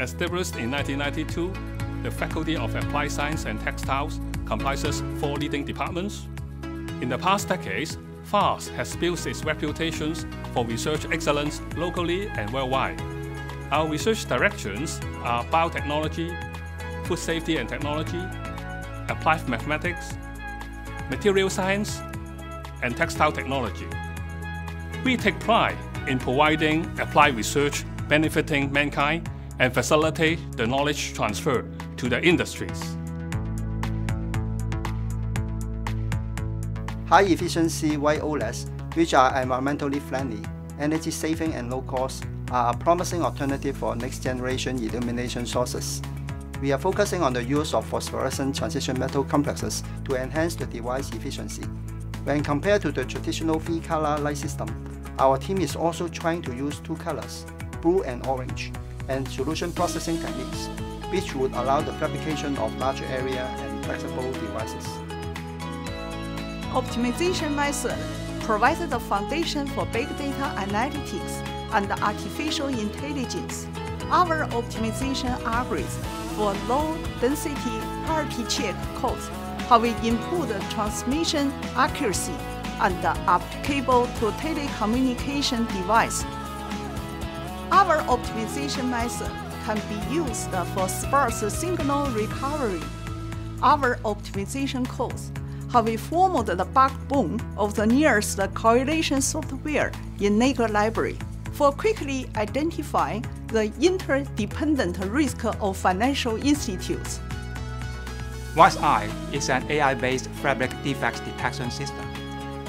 Established in 1992, the Faculty of Applied Science and Textiles comprises four leading departments. In the past decades, FAST has built its reputations for research excellence locally and worldwide. Our research directions are biotechnology, food safety and technology, applied mathematics, material science, and textile technology. We take pride in providing applied research benefiting mankind and facilitate the knowledge transfer to the industries. High efficiency white OLEDs, which are environmentally friendly, energy saving and low cost, are a promising alternative for next generation illumination sources. We are focusing on the use of phosphorescent transition metal complexes to enhance the device efficiency. When compared to the traditional three-color light system, our team is also trying to use two colors, blue and orange, and solution processing techniques, which would allow the fabrication of larger area and flexible devices. Optimization method provides the foundation for big data analytics and artificial intelligence. Our optimization algorithm for low-density parity check codes have improved transmission accuracy and applicable to telecommunication device. Our optimization method can be used for sparse signal recovery. Our optimization codes have formed the backbone of the nearest correlation software in NAGGR library for quickly identifying the interdependent risk of financial institutes. WiseEye is an AI-based fabric defects detection system.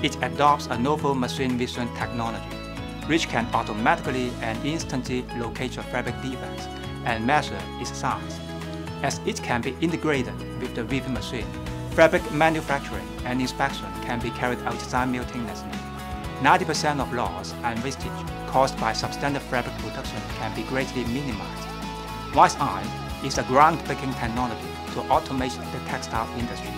It adopts a novel machine vision technology, which can automatically and instantly locate your fabric defects and measure its size. As it can be integrated with the weaving machine, fabric manufacturing and inspection can be carried out simultaneously. 90% of loss and wastage caused by substandard fabric production can be greatly minimized. WiseEye is a groundbreaking technology to automate the textile industry.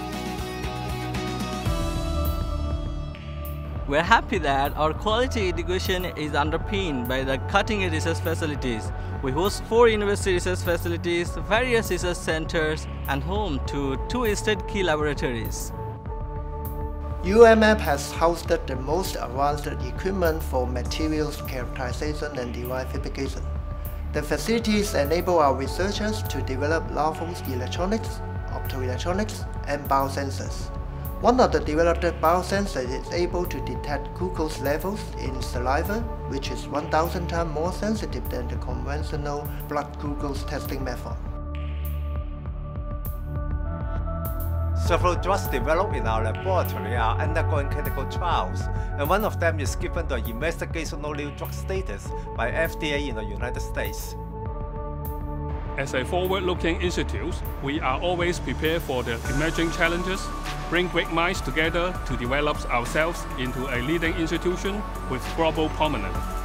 We're happy that our quality education is underpinned by the cutting-edge research facilities. We host four university research facilities, various research centers, and home to two state key laboratories. UMF has hosted the most advanced equipment for materials characterization and device fabrication. The facilities enable our researchers to develop novel electronics, optoelectronics, and biosensors. One of the developed biosensors is able to detect glucose levels in saliva, which is 1000 times more sensitive than the conventional blood glucose testing method. Several drugs developed in our laboratory are undergoing clinical trials, and one of them is given the investigational new drug status by FDA in the United States. As a forward-looking institute, we are always prepared for the emerging challenges, bring great minds together to develop ourselves into a leading institution with global prominence.